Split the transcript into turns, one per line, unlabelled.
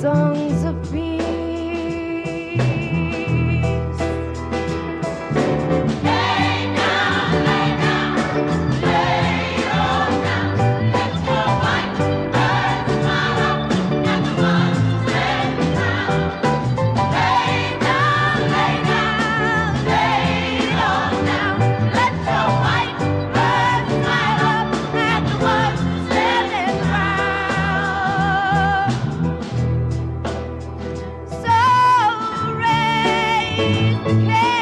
songs of peace. Hey!